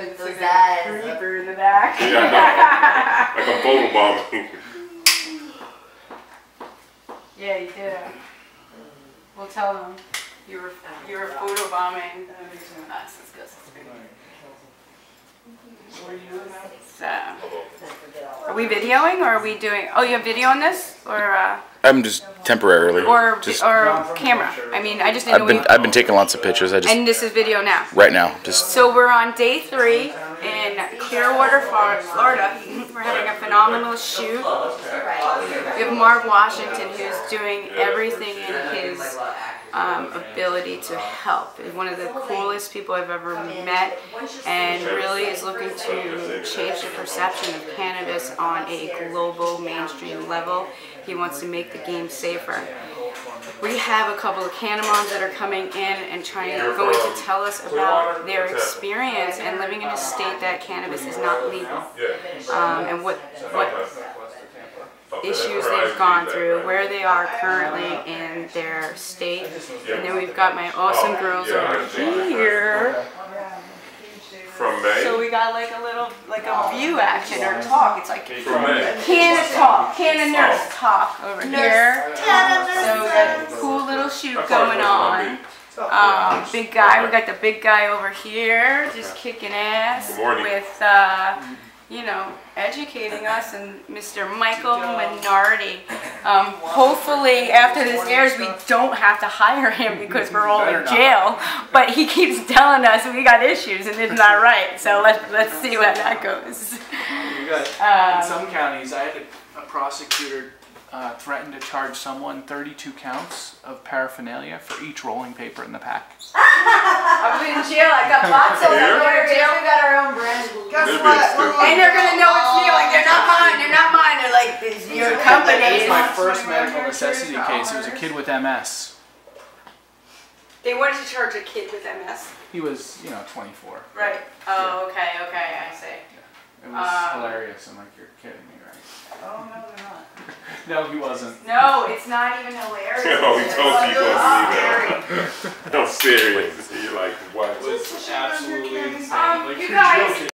Put It's those like a eyes. creeper in the back. Yeah, Like a photo bomb. Yeah, you did. We'll tell them you were you were photobombing us. It's good. So, are we videoing or are we doing? Oh, you have video on this or uh, I'm just temporarily. or just or camera? I mean, I just I've been I've been taking lots of pictures. I just and this is video now. right now just So we're on day three in Clearwater, Flor- Florida. We're having a phenomenal shoot. We have Marv Washington who's doing everything in his um, ability to help. He's one of the coolest people I've ever met and really is looking to change the perception of cannabis on a global mainstream level. He wants to make the game safer. We have a couple of Canamoms that are coming in and trying going to tell us about their experience and living in a state that cannabis is not legal, um, and what what issues they've gone through, where they are currently in their state, and then we've got my awesome girls over here. From May? So we got like a little like a view action or talk. It's like From can of talk, can of nurse talk over here. So we got a cool little shoot going on. Um, big guy, we got the big guy over here, just kicking ass with, uh, you know, educating us, and Mr. Michael Minardi. Um, hopefully, after this airs, we don't have to hire him because we're all in jail. But he keeps telling us we got issues and it's not right. So let's let's see where that goes. Um, in some counties, I had a, a prosecutor uh, threaten to charge someone 32 counts of paraphernalia for each rolling paper in the pack. I'm in jail. I got lots of Here? them in jail. We got our own brand. This bitch stupid. And they're gonna know it's me. Like they're not mine. They're not mine. They're like it's your That company. was my first medical necessity case. It was a kid with MS. They wanted to charge a kid with MS. He was, you know, 24. Right. Oh, okay, okay, I see. It was Um, hilarious. I'm like, you're kidding me, right? Oh no, they're not. No, he wasn't. No, it's not even hilarious. No, he told It's people scary. I'm serious. You're like, what? It was absolutely insane. Um, like, you guys- joking.